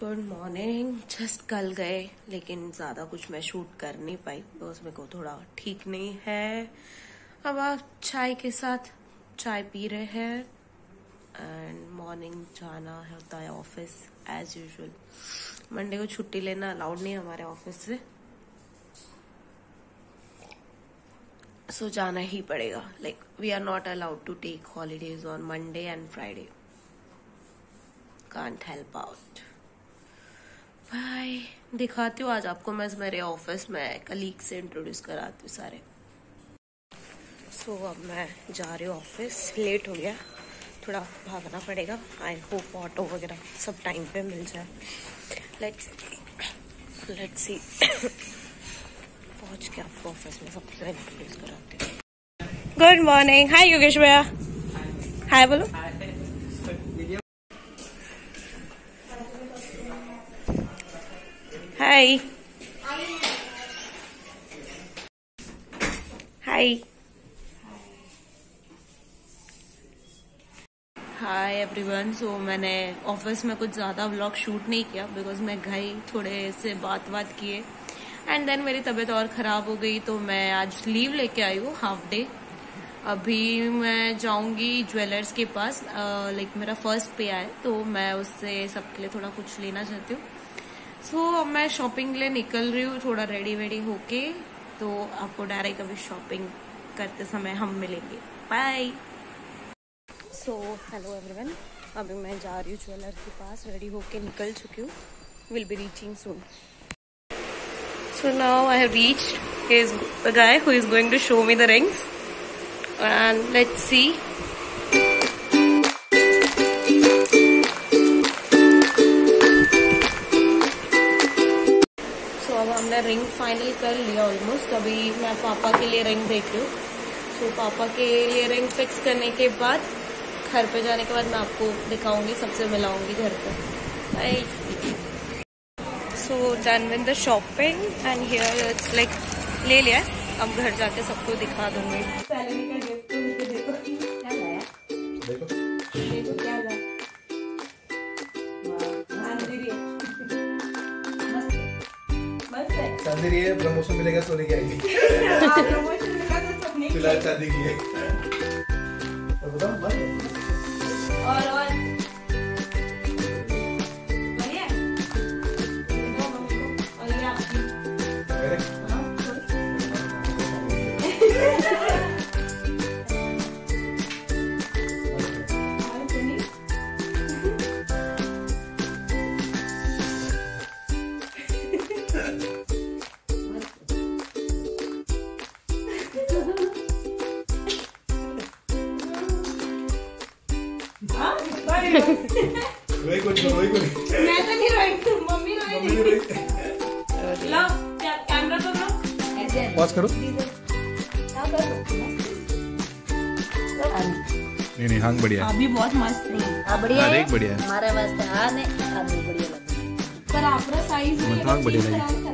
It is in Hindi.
Good morning. जस्ट कल गए लेकिन ज़्यादा कुछ मैं शूट कर नहीं पाई बिकॉज़ मेरे को थोड़ा ठीक नहीं है। अब आप चाय के साथ चाय पी रहे हैं एंड मॉर्निंग जाना होता है ऑफ़िस एज यूजल मंडे को छुट्टी लेना अलाउड नहीं हमारे ऑफ़िस से। सो so, जाना ही पड़ेगा। Like we are not allowed to take holidays on Monday and Friday can't help out bye दिखाती हूँ आज आपको मैं मेरे ऑफ़िस में कलीग से इंट्रोड्यूस कराती हूँ सारे। सो so, अब मैं जा रही हूँ ऑफ़िस लेट हो गया। थोड़ा भागना पड़ेगा। आई होप ऑटो वगैरह सब टाइम पे मिल जाए। लेट्स लेट्स सी पहुँच के आपको ऑफ़िस में सबसे इंट्रोड्यूस कराती हूँ। गुड मॉर्निंग हाय योगेश भैया हाय बोलो। Hi. Hi. Hi everyone so मैंने ऑफ़िस में कुछ ज़्यादा व्लॉग शूट नहीं किया बिकॉज़ मैं गई थोड़े से बात बात किए एंड देन मेरी तबीयत और ख़राब हो गई तो मैं आज लीव लेके आई हूँ हाफ़ डे अभी मैं जाऊँगी ज्वेलर्स के पास लाइक मेरा फ़र्स्ट पे आए तो मैं उससे सबके लिए थोड़ा कुछ लेना चाहती हूँ सो so, अब मैं शॉपिंग के लिए निकल रही हूँ थोड़ा रेडी वेडी होके तो आपको डायरेक्ट अभी शॉपिंग करते समय हम मिलेंगे बाय सो हेलो एवरीवन अभी मैं जा रही हूँ ज्वेलर के पास रेडी होके निकल चुकी हूँ will be reaching soon so now I have reached. Here's the guy who is going to show me the rings. And let's हमने रिंग फाइनल कर लिया ऑलमोस्ट अभी मैं पापा के लिए रिंग देख रही सो पापा के लिए रिंग फिक्स करने के बाद, घर पे जाने के बाद मैं आपको दिखाऊँगी, सबसे मिलाऊँगी घर पे। So done with the shopping and here it's like ले लिया अब घर जाके सबको दिखा दूँगी। शादी रही है प्रमोशन मिलेगा सोने की आएगी। फ़िलहाल शादी की है। बताओ और और रोई को रोई को मैं तो नहीं रोई मम्मी रोई मम्मी रोई लो कैमरा पकड़ो ऐसे पॉज करो नहीं नहीं हांग बढ़िया अभी बहुत मस्त नहीं हाँ बढ़िया है। एक बढ़िया है हमारे वास्ते हाँ? ने अभी बढ़िया लग पर आपका साइज़ हांग बढ़िया लगी